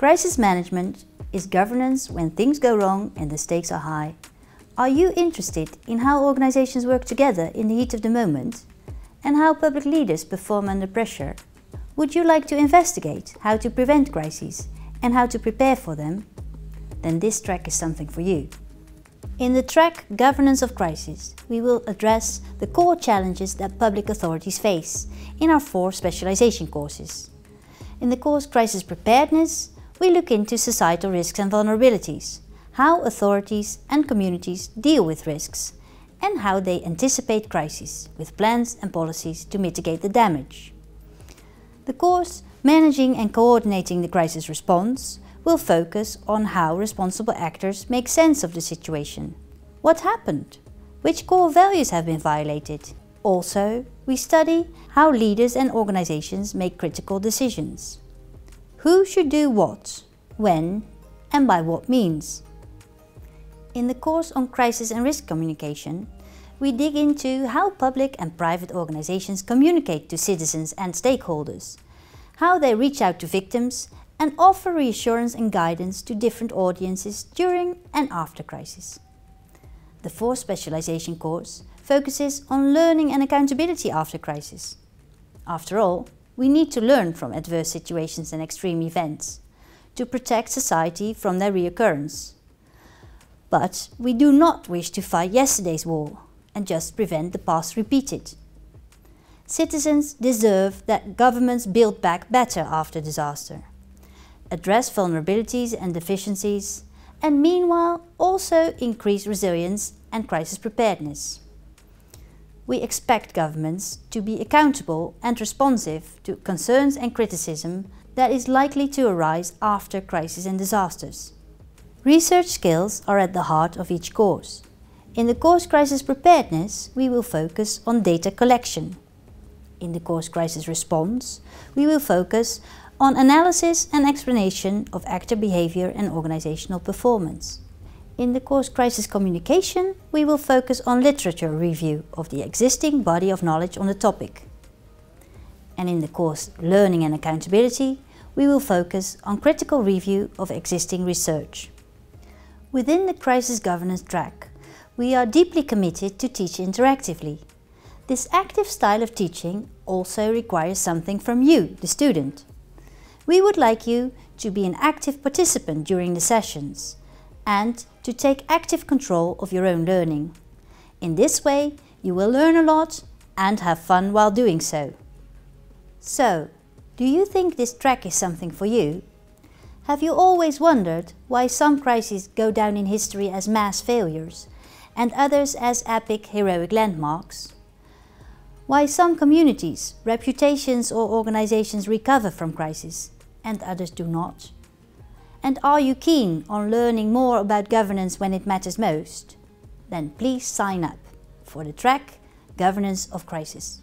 Crisis management is governance when things go wrong and the stakes are high. Are you interested in how organizations work together in the heat of the moment and how public leaders perform under pressure? Would you like to investigate how to prevent crises and how to prepare for them? Then this track is something for you. In the track Governance of Crisis, we will address the core challenges that public authorities face in our four specialization courses. In the course Crisis Preparedness, we look into societal risks and vulnerabilities, how authorities and communities deal with risks, and how they anticipate crises with plans and policies to mitigate the damage. The course Managing and Coordinating the Crisis Response will focus on how responsible actors make sense of the situation. What happened? Which core values have been violated? Also, we study how leaders and organizations make critical decisions. Who should do what, when, and by what means? In the course on crisis and risk communication, we dig into how public and private organizations communicate to citizens and stakeholders, how they reach out to victims and offer reassurance and guidance to different audiences during and after crisis. The fourth specialization course focuses on learning and accountability after crisis. After all, we need to learn from adverse situations and extreme events to protect society from their reoccurrence. But we do not wish to fight yesterday's war and just prevent the past repeated. Citizens deserve that governments build back better after disaster, address vulnerabilities and deficiencies, and meanwhile also increase resilience and crisis preparedness. We expect governments to be accountable and responsive to concerns and criticism that is likely to arise after crises and disasters. Research skills are at the heart of each course. In the course Crisis Preparedness, we will focus on data collection. In the course Crisis Response, we will focus on analysis and explanation of actor behavior and organizational performance. In the course Crisis Communication, we will focus on literature review of the existing body of knowledge on the topic. And in the course Learning and Accountability, we will focus on critical review of existing research. Within the Crisis Governance track, we are deeply committed to teach interactively. This active style of teaching also requires something from you, the student. We would like you to be an active participant during the sessions and to take active control of your own learning. In this way, you will learn a lot and have fun while doing so. So, do you think this track is something for you? Have you always wondered why some crises go down in history as mass failures and others as epic heroic landmarks? Why some communities, reputations or organizations recover from crises and others do not? And are you keen on learning more about governance when it matters most? Then please sign up for the track Governance of Crisis.